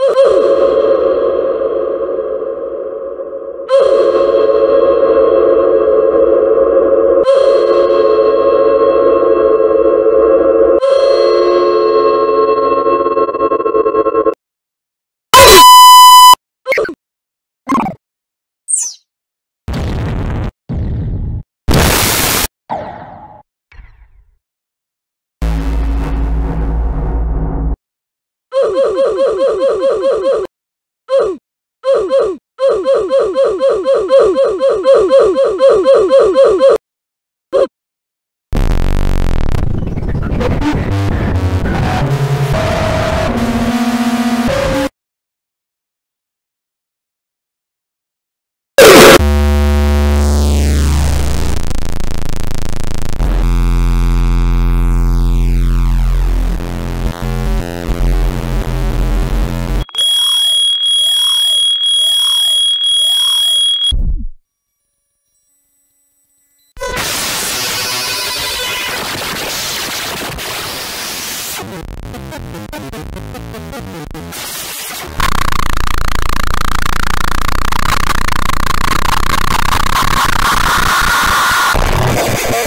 Ooh.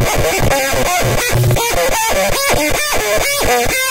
I'm sorry.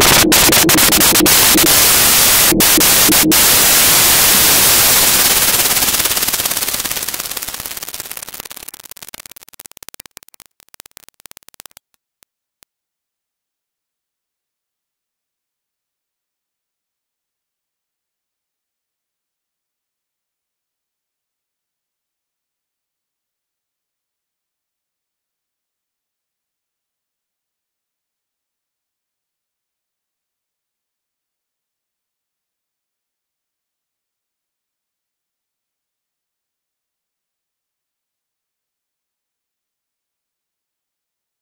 you.